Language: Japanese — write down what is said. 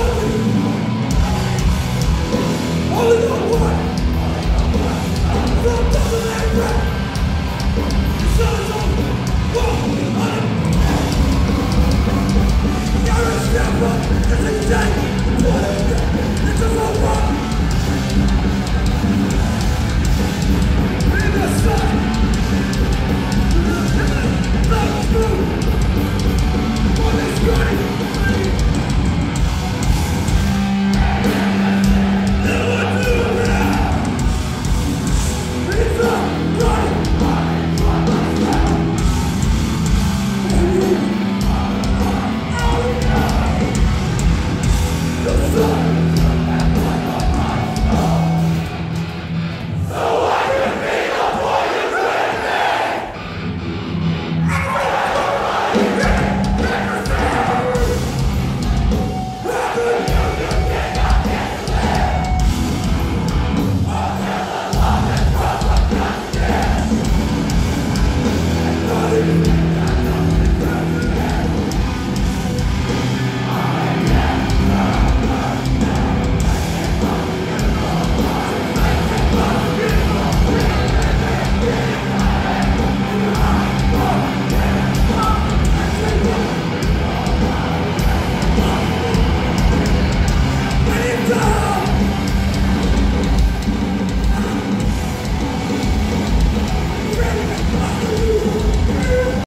Oh, no, no.